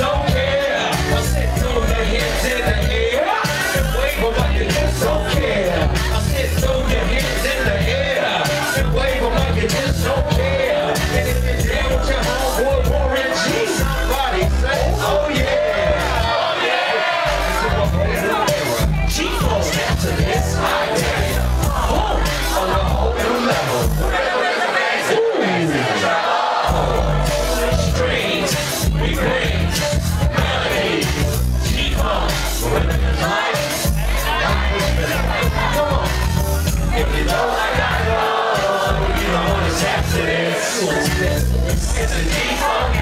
don't care. I said throw the hands in the air wave about you just don't. it's a deep excellence.